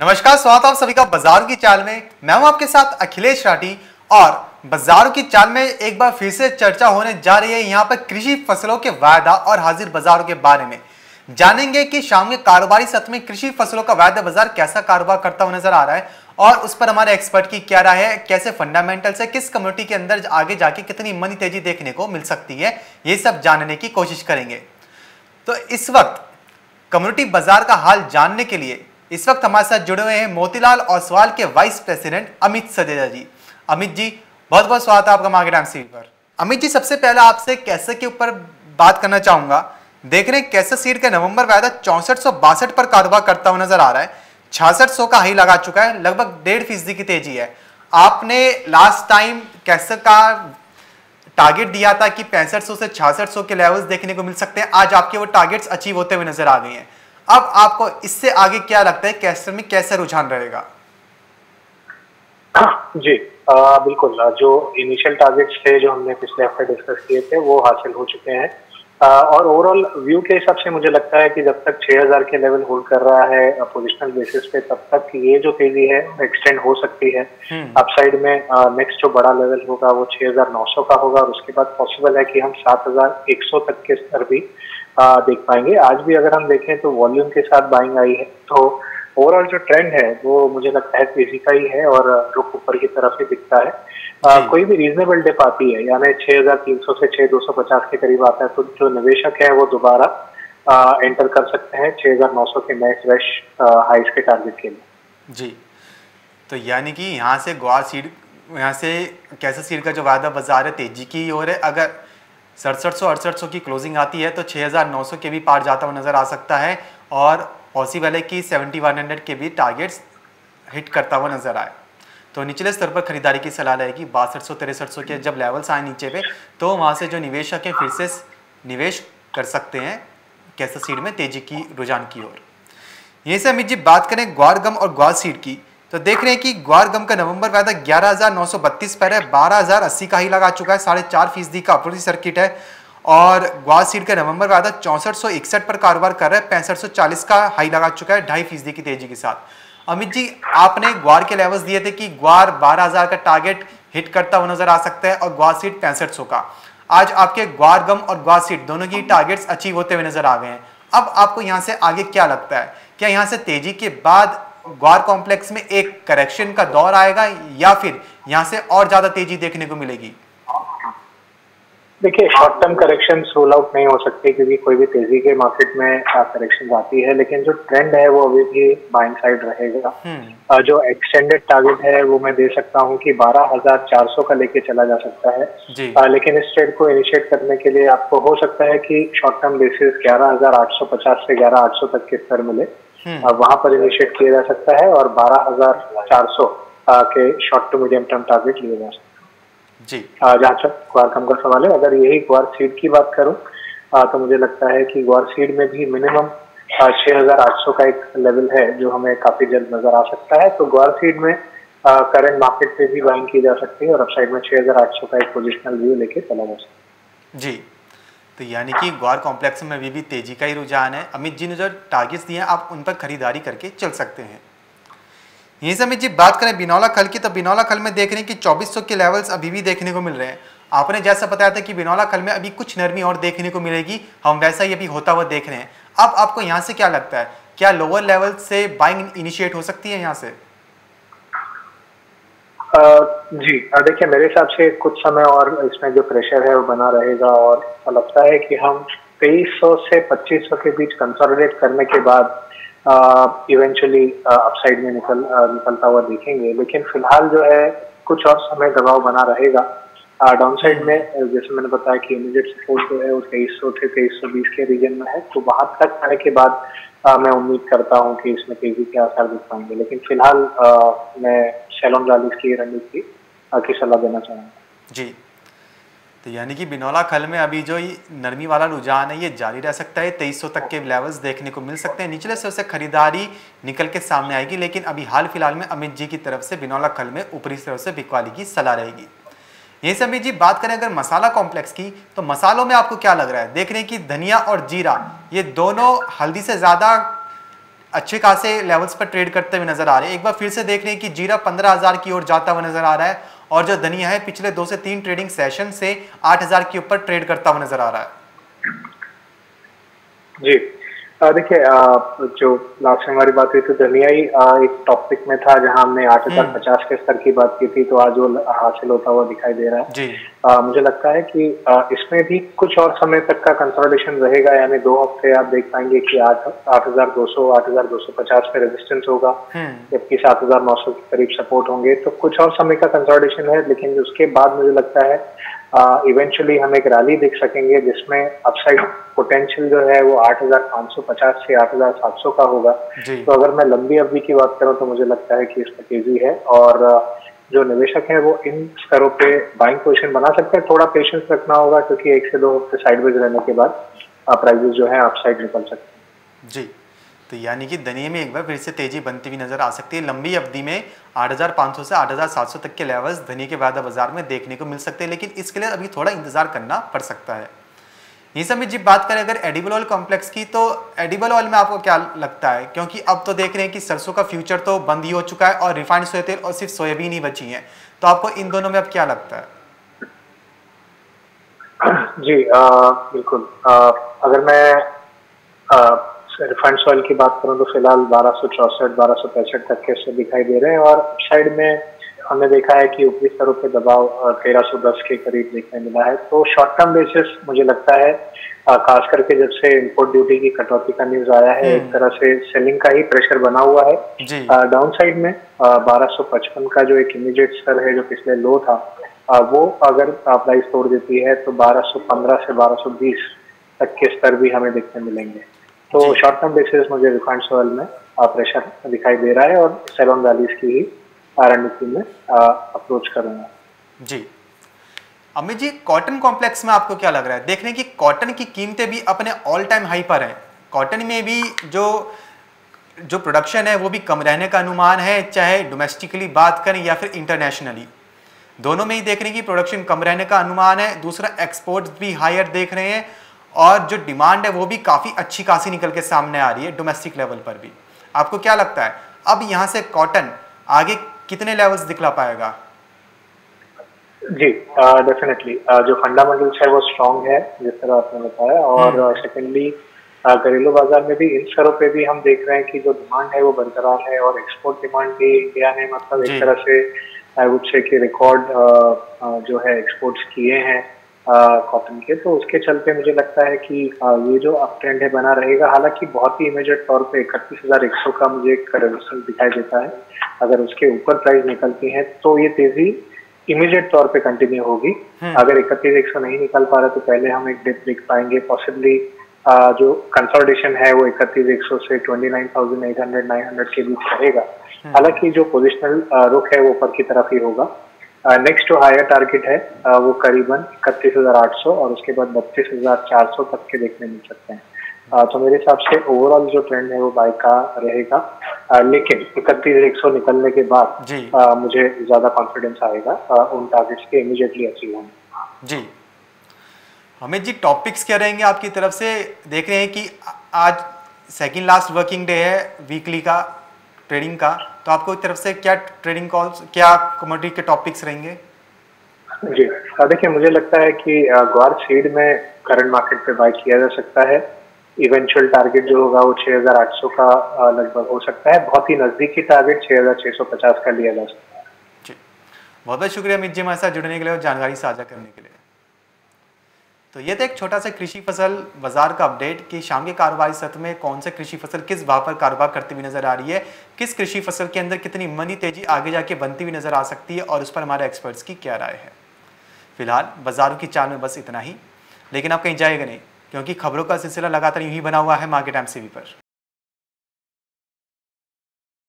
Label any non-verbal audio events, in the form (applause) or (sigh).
नमस्कार, स्वागत आप सभी का बाज़ार की चाल में। मैं हूँ आपके साथ अखिलेश राठी और बाजारों की चाल में एक बार फिर से चर्चा होने जा रही है यहाँ पर कृषि फ़सलों के वायदा और हाजिर बाजारों के बारे में। जानेंगे कि शाम के कारोबारी सत्र में कृषि फ़सलों का वायदा बाज़ार कैसा कारोबार करता हुआ नज़र आ रहा है और उस पर हमारे एक्सपर्ट की क्या राय है, कैसे फंडामेंटल से किस कम्युनिटी के अंदर आगे जाके कितनी मनी तेज़ी देखने को मिल सकती है, ये सब जानने की कोशिश करेंगे। तो इस वक्त कम्युनिटी बाज़ार का हाल जानने के लिए इस वक्त हमारे साथ जुड़े हुए हैं मोतीलाल ओसवाल के वाइस प्रेसिडेंट अमित सदेजा जी। अमित जी, बहुत बहुत स्वागत है आपका मार्केट एमसी पर। अमित जी, सबसे पहले आपसे कैसे के ऊपर बात करना चाहूँगा? देख रहे हैं, कैसे सीट का नवंबर वायदा चौसठ पर कारोबार करता हुआ नज़र आ रहा है। छियासठ का हाई लगा चुका है, लगभग डेढ़ फ़ीसदी की तेज़ी है। आपने लास्ट टाइम कैसे का टारगेट दिया था कि पैंसठ सौ छियासठ के लेवल्स देखने को मिल सकते हैं? आज आपके वो टारगेट्स अचीव होते हुए नज़र आ गए हैं। अब आपको इससे आगे क्या लगता है कैसे में कैसे रुझान रहेगा? जी आ, बिल्कुल जो इनिशियल टारगेट्स थे जो हमने पिछले हफ़्ते डिस्कस किए थे वो हासिल हो चुके हैं। और ओवरऑल व्यू के हिसाब से मुझे लगता है कि जब तक 6000 के लेवल होल्ड कर रहा है पोजिशनल बेसिस पे तब तक ये जो तेज़ी है एक्सटेंड हो सकती है अपसाइड हम्म। में नेक्स्ट जो बड़ा लेवल होगा वो 6900 का होगा और उसके बाद पॉसिबल है कि हम 7100 तक के स्तर भी आ, देख पाएँगे आज भी अगर हम देखें तो वॉल्यूम के साथ बाइंग आई है तो ओवरऑल जो ट्रेंड है वो मुझे लगता है तेज़ी का ही है और रुख ऊपर की तरफ़ ही दिखता है। आ, कोई भी रीजनेबल डिप आती है यानी 6300 से 6250 के करीब आता है तो जो निवेशक है वो दोबारा एंटर कर सकते हैं 6900 के नए फ्रेश हाइस के टारगेट के लिए। जी। तो यानी कि यहाँ से ग्वार सीड यहाँ से कैसे सीड का जो वायदा बाज़ार है तेज़ी की ओर है। अगर सड़सठ सौ अड़सठ सौ की क्लोजिंग आती है तो 6,900 के भी पार जाता हुआ नज़र आ सकता है और पॉसिबल है कि 7100 के भी टारगेट्स हिट करता हुआ नज़र आए। तो निचले स्तर पर खरीदारी की सलाह रहेगी बासठ सौ, तिरसठ सौ के जब लेवल्स आए नीचे पे तो वहाँ से जो निवेशक हैं, फिर से निवेश कर सकते हैं, कैसे सीड में तेज़ी की रुझान की ओर। यहीं से अमित जी बात करें ग्वार गम और ग्वार सीड की तो देख रहे हैं कि ग्वार गम का नवंबर वायदा ग्यारह हज़ार नौ सौ बत्तीस पर है, बारह हज़ार अस्सी का ही लगा चुका है, साढ़े चार फ़ीसदी का अप्रोची सर्किट है। और ग्वार सीड का नवंबर वायदा चौंसठ सौ इकसठ पर कारोबार कर रहा है, पैंसठ का हाई लगा चुका है, ढाई फ़ीसदी की तेज़ी के साथ। अमित जी, आपने ग्वार के लेवल्स दिए थे कि ग्वार बारह हज़ार का टारगेट हिट करता हुआ नज़र आ सकता है और ग्वार सीट पैंसठ सौ का। आज आपके ग्वार गम और ग्वार सीट दोनों की टारगेट्स अचीव होते हुए नज़र आ गए हैं। अब आपको यहाँ से आगे क्या लगता है? क्या यहाँ से तेज़ी के बाद ग्वार कॉम्प्लेक्स में एक करेक्शन का दौर आएगा या फिर यहाँ से और ज़्यादा तेज़ी देखने को मिलेगी? देखिए short term correction roll out नहीं हो सकते क्योंकि कोई भी तेज़ी के मार्केट में करेक्शन आती है लेकिन जो ट्रेंड है वो अभी भी बाइंग साइड रहेगा। हम्म। जो एक्सटेंडेड टारगेट है वो मैं दे सकता हूँ कि 12,400 का लेके चला जा सकता है। आ, लेकिन इस ट्रेड को इनिशिएट करने के लिए आपको हो सकता है कि शॉर्ट टर्म बेसिस 11,850 से 11,800 तक के स्तर मिले। हम्म। वहाँ पर इनिशिएट किया जा सकता है और बारह हज़ार चार सौ के short to medium term target लिए जा सकते हैं। जी। जहाँ तक क्वारकम का सवाल है। अगर यही ग्वार सीड की बात करूँ तो मुझे लगता है कि ग्वार सीड में भी मिनिमम छह हज़ार आठ सौ का एक लेवल है जो हमें काफ़ी जल्द नज़र आ सकता है। तो ग्वार सीड में करंट मार्केट पे भी बाइंग की जा सकती है और अपसाइड में छह हज़ार आठ सौ का एक पोजिशनल व्यू लेके चला जा सकता है। जी। तो यानी कि ग्वार कॉम्प्लेक्स में अभी भी तेज़ी का ही रुझान है। अमित जी ने जो टारगेट्स दिए हैं आप उन पर खरीदारी करके चल सकते हैं। यहीं से जी, बात करें बिनौला खल की तो बिनौला खल में देख रहे हैं कि 2400 के लेवल्स अभी भी देखने को मिल रहे हैं। आपने जैसा बताया था कि बिनौला खल में अभी कुछ नरमी और देखने को मिलेगी, हम वैसा ही अभी होता हुआ देख रहे हैं। अब आपको यहाँ से क्या लगता है? क्या लोअर लेवल से बाइंग इनिशिएट हो सकती है यहाँ से? जी देखिए, मेरे हिसाब से कुछ समय और इसमें जो प्रेशर है वो बना रहेगा और लगता है कि हम 2300 से 2500 के बीच कंसोलिडेट करने के बाद इवेंचुअली अपसाइड में निकल निकलता हुआ देखेंगे। लेकिन फ़िलहाल जो है कुछ और समय दबाव बना रहेगा। डाउन साइड में जैसे मैंने बताया कि इमीडिएट सपोर्ट जो है वो तेईस सौ से तेईस सौ बीस के रीजन में है। तो वहाँ तक आने के बाद आ, मैं उम्मीद करता हूँ कि इसमें तेज़ी के आसार दिख पाएँगे। लेकिन फ़िलहाल मैं सैलोन जालिस की रणनीति की सलाह देना चाहूँगा। जी। तो यानी कि बिनौला खल में अभी जो नरमी वाला रुझान है, ये जारी रह सकता है। तेईस तक के लेवल्स देखने को मिल सकते हैं। निचले स्तर से खरीदारी निकल के सामने आएगी, लेकिन अभी हाल फ़िलहाल में अमित जी की तरफ़ से बिनौला खल में ऊपरी तरफ़ से बिकवाली की सलाह रहेगी। यही से अमित जी, बात करें अगर मसाला कॉम्प्लेक्स की तो मसालों में आपको क्या लग रहा है? देख रहे हैं कि धनिया और जीरा, ये दोनों हल्दी से ज़्यादा अच्छे खासे लेवल्स पर ट्रेड करते हुए नज़र आ रहे हैं। एक बार फिर से देख रहे हैं कि जीरा पंद्रह हज़ार की ओर जाता हुआ नज़र आ रहा है और जो धनिया है, पिछले दो से तीन ट्रेडिंग सेशन से आठ हज़ार के ऊपर ट्रेड करता हुआ नज़र आ रहा है। जी। देखिए जो लास्ट टाइम हमारी बात हुई थी धनिया ही एक टॉपिक में था जहाँ हमने आठ हज़ार हम्म। पचास के स्तर की बात की थी तो आज वो हासिल होता हुआ दिखाई दे रहा है जी आ, मुझे लगता है कि आ, इसमें भी कुछ और समय तक का कंसोलिडेशन रहेगा यानी दो हफ़्ते आप देख पाएँगे कि आठ आठ हज़ार दो सौ आठ हज़ार दो सौ पचास पे रेजिस्टेंस होगा हम्म। जबकि सात हज़ार नौ सौ के करीब सपोर्ट होंगे तो कुछ और समय का कंसोलिडेशन है लेकिन उसके बाद मुझे लगता है इवेंचुअली हम एक रैली देख सकेंगे जिसमें अपसाइड पोटेंशियल जो है वो 8,550 से 8,700 का होगा। तो अगर मैं लंबी अवधि की बात करूँ तो मुझे लगता है कि इसमें तेज़ी है और जो निवेशक है वो इन स्तरों पे बाइंग पोजिशन बना सकते हैं। थोड़ा पेशेंस रखना होगा क्योंकि एक से दो हफ़्ते साइडवेज रहने के बाद प्राइजेस जो है आप साइड निकल सकते हैं। जी। तो यानी कि दनिये में एक बार फिर से तेज़ी बनती हुई नज़र आ सकती है। लंबी अवधि में 8,500 से 8,700 तक के लेवल्स धनिये के वायदा बाज़ार में देखने को मिल सकते हैं लेकिन इसके लिए अभी थोड़ा इंतज़ार करना पड़ सकता है। यही सब जी बात करें अगर एडिबल ऑयल कॉम्प्लेक्स की तो एडिबल ऑयल में आपको क्या लगता है? क्योंकि अब तो देख रहे हैं कि सरसों का फ्यूचर तो बंद ही हो चुका है और रिफाइंड सोया तेल और सिर्फ़ सोयाबीन ही बची है। तो आपको इन दोनों में अब क्या लगता है? (clears throat) जी आ, बिल्कुल। आ, अगर मैं रिफाइंड ऑयल की बात करूँ तो फ़िलहाल बारह सौ तक के से दिखाई दे रहे हैं और साइड में हमने देखा है कि ऊपरी स्तरों पर दबाव तेरह सौ दस के करीब देखने मिला है। तो शॉर्ट टर्म बेसिस मुझे लगता है खास करके जब से इम्पोर्ट ड्यूटी की कटौती का न्यूज़ आया है एक हम्म। तरह से सेलिंग का ही प्रेशर बना हुआ है। डाउन साइड में बारह सौ पचपन का जो एक इमीडिएट स्तर है जो पिछले लो था आ, वो अगर प्राइस तोड़ देती है तो बारह सौ पंद्रह से बारह सौ बीस तक के स्तर भी हमें देखने मिलेंगे। तो शॉर्ट टर्म बेसिस मुझे रिफाइंड सोयल में प्रेशर दिखाई दे रहा है और सेलोन वैलीज की ही रणनीति में अप्रोच करूँगा। जी। अमित जी कॉटन कॉम्प्लेक्स में आपको क्या लग रहा है? देख रहे हैं कि कॉटन की कीमतें भी अपने ऑल टाइम हाई पर हैं। कॉटन में भी जो जो प्रोडक्शन है, वो भी कम रहने का अनुमान है, चाहे डोमेस्टिकली बात करें या फिर इंटरनेशनली दोनों में ही देख रहे हैं कि प्रोडक्शन कम रहने का अनुमान है, दूसरा एक्सपोर्ट भी हायर देख रहे हैं, और जो डिमांड है, वो भी काफ़ी अच्छी खासी निकल के सामने आ रही है डोमेस्टिक लेवल पर भी। आपको क्या लगता है? अब यहाँ से कॉटन आगे कितने लेवल्स दिखला पाएगा? जी डेफिनेटली uh, uh, जो फंडामेंटल्स है वो स्ट्रॉन्ग है जिस तरह आपने बताया और सेकेंडली हम्म। uh, घरेलू बाज़ार में भी इन स्तरों पे भी हम देख रहे हैं कि जो डिमांड है वो बरकरार है और एक्सपोर्ट डिमांड भी इंडिया ने मतलब एक तरह से आई वुड से कि रिकॉर्ड जो है एक्सपोर्ट्स किए हैं। कॉटन के तो उसके चलते मुझे लगता है कि आ, ये जो अप ट्रेंड है बना रहेगा। हालाँकि बहुत ही इमीडिएट तौर पे इकतीस हज़ार एक सौ का मुझे एक रिज़ल्ट दिखाई देता है। अगर उसके ऊपर प्राइस निकलती है तो ये तेज़ी इमीडिएट तौर पे कंटिन्यू होगी। हम्म। अगर इकतीस एक सौ नहीं निकल पा रहा तो पहले हम एक डिप देख पाएँगे। पॉसिबली जो कंसोलिडेशन है वो इकतीस एक सौ से twenty nine thousand eight hundred nine hundred के बीच रहेगा। हम्म। हालाँकि जो पोजिशनल रुख है वो ऊपर की तरफ़ ही होगा। नेक्स्ट जो हायर टारगेट है uh, वो करीबन इकतीस हज़ार आठ सौ और उसके बाद बत्तीस हज़ार चार सौ तक के देखने मिल सकते हैं। Uh, तो मेरे हिसाब से ओवरऑल जो ट्रेंड है वो बाइक का रहेगा। Uh, लेकिन इकतीस एक सौ निकलने के बाद uh, मुझे ज़्यादा कॉन्फिडेंस आएगा uh, उन टारगेट्स के इमीडिएटली अचीव होने। जी। हमें जी टॉपिक्स क्या रहेंगे आपकी तरफ़ से? देख रहे हैं कि आज सेकंड लास्ट वर्किंग डे है वीकली का। ट्रेडिंग का तो आपको तरफ़ से क्या ट्रेडिंग कॉल्स क्या कमोडिटी के टॉपिक्स रहेंगे? जी देखिए मुझे लगता है कि ग्वार सीड में करंट मार्केट पे बाई किया जा सकता है। इवेंचुअल टारगेट जो होगा वो 6,800 का लगभग हो सकता है। बहुत ही नजदीकी टारगेट 6,650 का लिया जा सकता है। जी। बहुत बहुत शुक्रिया अमित जी हमारे साथ जुड़ने के लिए और जानकारी साझा करने के लिए। तो ये था एक छोटा सा कृषि फ़सल बाज़ार का अपडेट कि शाम के कारोबारी सत्र में कौन सा कृषि फ़सल किस भाव पर कारोबार करती हुई नज़र आ रही है, किस कृषि फ़सल के अंदर कितनी मनी तेज़ी आगे जाके बनती हुई नज़र आ सकती है और उस पर हमारे एक्सपर्ट्स की क्या राय है। फ़िलहाल बाजारों की चाल में बस इतना ही, लेकिन आप कहीं जाएगा नहीं? क्योंकि खबरों का सिलसिला लगातार यूँ ही बना हुआ है मार्केट एम पर।